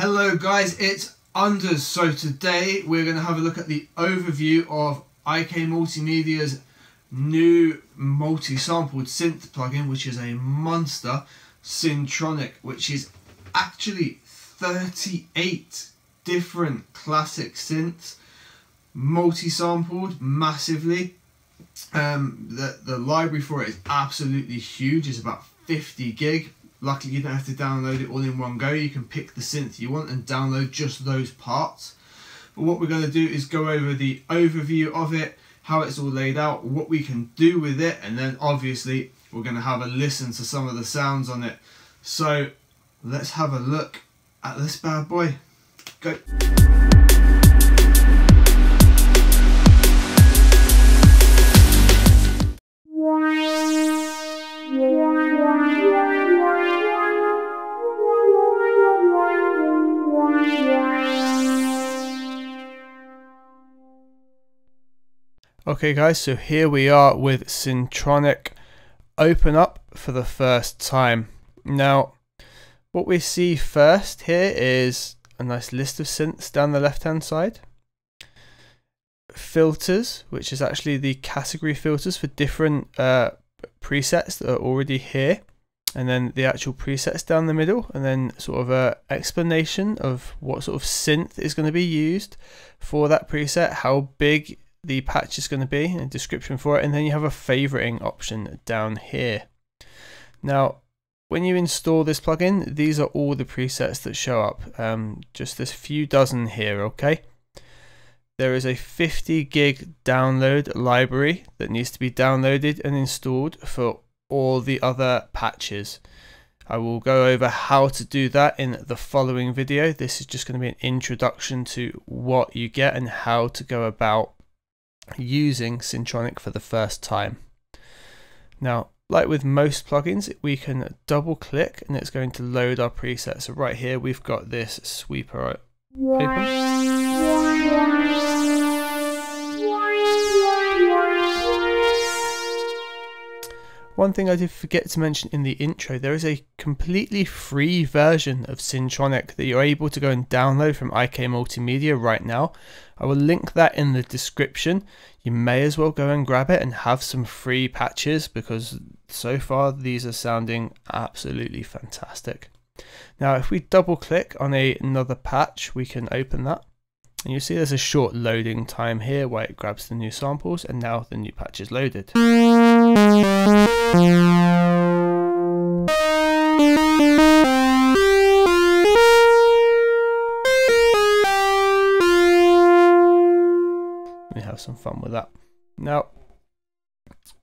Hello guys, it's Unders. So today we're going to have a look at the overview of IK Multimedia's new multi-sampled synth plugin, which is a monster, Syntronik, which is actually 38 different classic synths, multi-sampled massively. Um, the, the library for it is absolutely huge, it's about 50 gig Luckily you don't have to download it all in one go. You can pick the synth you want and download just those parts. But what we're going to do is go over the overview of it, how it's all laid out, what we can do with it, and then obviously we're going to have a listen to some of the sounds on it. So let's have a look at this bad boy. Go. Okay guys, so here we are with Syntronik open up for the first time. Now, what we see first here is a nice list of synths down the left hand side. Filters, which is actually the category filters for different uh, presets that are already here. And then the actual presets down the middle, and then sort of a explanation of what sort of synth is going to be used for that preset, how big the patch is going to be and a description for it and then you have a favoriting option down here. Now when you install this plugin these are all the presets that show up um, just this few dozen here okay there is a 50 gig download library that needs to be downloaded and installed for all the other patches. I will go over how to do that in the following video. This is just going to be an introduction to what you get and how to go about using Syntronik for the first time. Now, like with most plugins, we can double click and it's going to load our presets. So right here, we've got this sweeper open. One thing I did forget to mention in the intro, there is a completely free version of Syntronik that you're able to go and download from IK Multimedia right now. I will link that in the description. You may as well go and grab it and have some free patches because so far these are sounding absolutely fantastic. Now if we double click on a, another patch, we can open that. And you see there's a short loading time here where it grabs the new samples and now the new patch is loaded. Me have some fun with that. Now,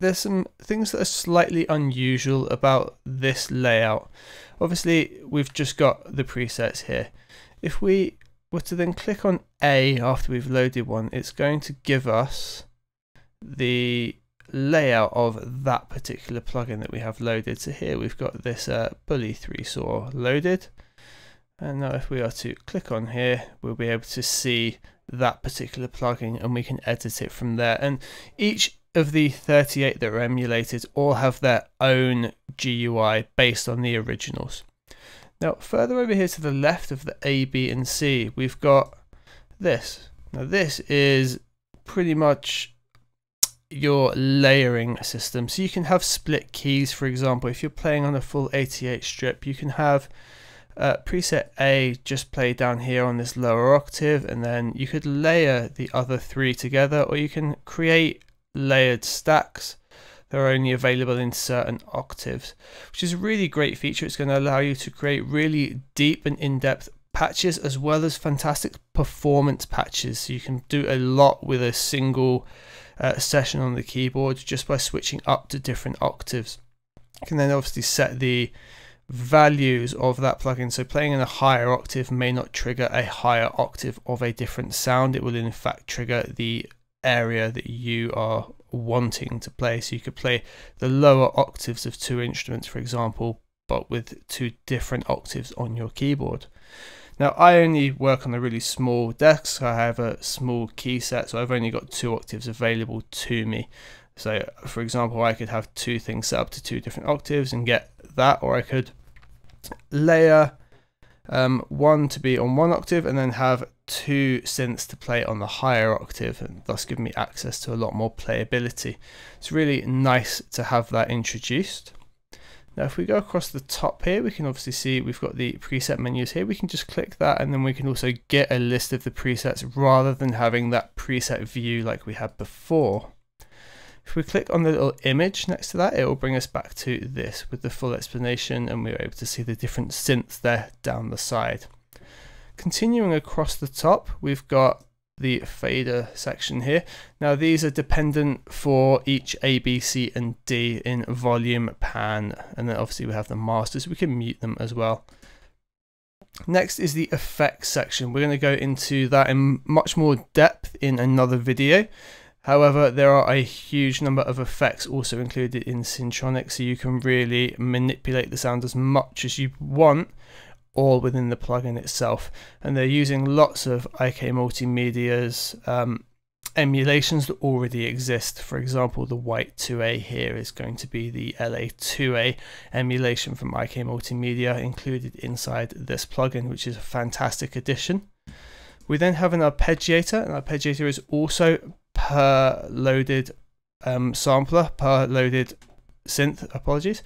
there's some things that are slightly unusual about this layout. Obviously, we've just got the presets here. If we were to then click on A after we've loaded one, it's going to give us the layout of that particular plugin that we have loaded. So here we've got this uh, Bully 3 saw loaded. And now if we are to click on here, we'll be able to see that particular plugin and we can edit it from there. And each of the 38 that are emulated all have their own GUI based on the originals. Now further over here to the left of the A, B and C, we've got this. Now this is pretty much your layering system. So you can have split keys, for example, if you're playing on a full 88 strip, you can have uh, preset A just play down here on this lower octave, and then you could layer the other three together, or you can create layered stacks that are only available in certain octaves, which is a really great feature. It's going to allow you to create really deep and in-depth patches as well as fantastic performance patches. So you can do a lot with a single uh, session on the keyboard just by switching up to different octaves. You can then obviously set the values of that plugin. So playing in a higher octave may not trigger a higher octave of a different sound. It will in fact trigger the area that you are wanting to play. So you could play the lower octaves of two instruments, for example, but with two different octaves on your keyboard. Now I only work on a really small desk, so I have a small key set, so I've only got two octaves available to me. So for example, I could have two things set up to two different octaves and get that, or I could layer um, one to be on one octave and then have two synths to play on the higher octave and thus giving me access to a lot more playability. It's really nice to have that introduced. Now if we go across the top here, we can obviously see we've got the preset menus here. We can just click that and then we can also get a list of the presets rather than having that preset view like we had before. If we click on the little image next to that, it will bring us back to this with the full explanation and we're able to see the different synths there down the side. Continuing across the top, we've got the fader section here. Now these are dependent for each A, B, C and D in volume, pan, and then obviously we have the masters, we can mute them as well. Next is the effects section. We're going to go into that in much more depth in another video. However, there are a huge number of effects also included in Syntronik, so you can really manipulate the sound as much as you want all within the plugin itself. And they're using lots of IK Multimedia's um, emulations that already exist. For example, the white 2A here is going to be the LA2A emulation from IK Multimedia included inside this plugin, which is a fantastic addition. We then have an arpeggiator. An arpeggiator is also per loaded um, sampler, per loaded synth, apologies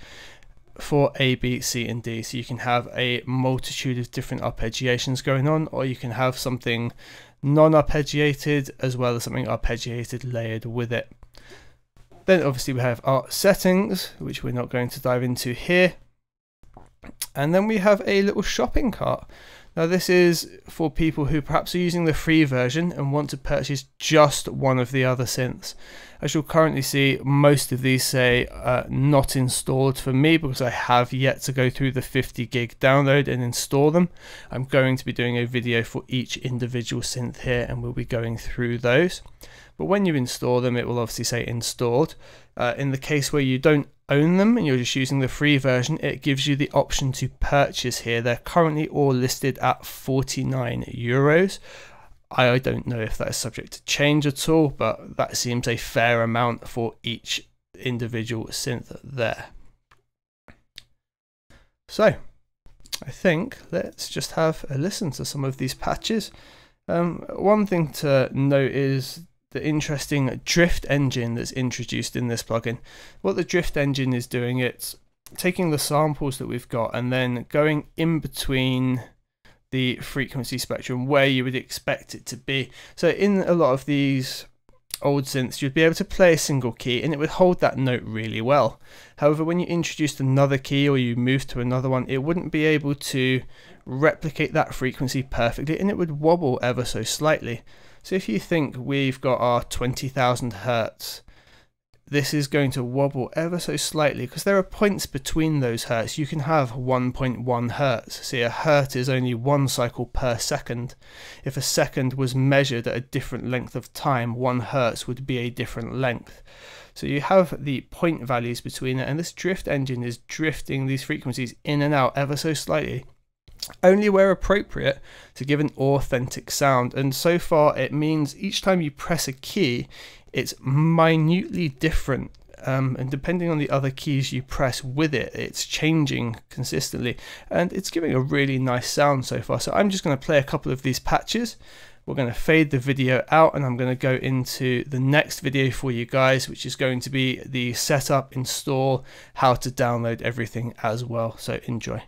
for A, B, C, and D. So you can have a multitude of different arpeggiations going on, or you can have something non-arpeggiated as well as something arpeggiated layered with it. Then obviously we have our settings, which we're not going to dive into here. And then we have a little shopping cart. Now this is for people who perhaps are using the free version and want to purchase just one of the other synths. As you'll currently see, most of these say uh, not installed for me because I have yet to go through the 50 gig download and install them. I'm going to be doing a video for each individual synth here and we'll be going through those. But when you install them, it will obviously say installed. Uh, in the case where you don't own them and you're just using the free version, it gives you the option to purchase here. They're currently all listed at 49 euros. I don't know if that is subject to change at all, but that seems a fair amount for each individual synth there. So, I think let's just have a listen to some of these patches. Um, one thing to note is the interesting drift engine that's introduced in this plugin. What the drift engine is doing, it's taking the samples that we've got and then going in between the frequency spectrum where you would expect it to be. So in a lot of these old synths, you'd be able to play a single key and it would hold that note really well. However, when you introduced another key or you moved to another one, it wouldn't be able to replicate that frequency perfectly and it would wobble ever so slightly. So if you think we've got our 20,000 hertz, this is going to wobble ever so slightly because there are points between those hertz. You can have 1.1 hertz. See, a hertz is only one cycle per second. If a second was measured at a different length of time, one hertz would be a different length. So you have the point values between it, and this drift engine is drifting these frequencies in and out ever so slightly only where appropriate to give an authentic sound. And so far, it means each time you press a key, it's minutely different. Um, and depending on the other keys you press with it, it's changing consistently. And it's giving a really nice sound so far. So I'm just going to play a couple of these patches. We're going to fade the video out and I'm going to go into the next video for you guys, which is going to be the setup, install, how to download everything as well. So enjoy.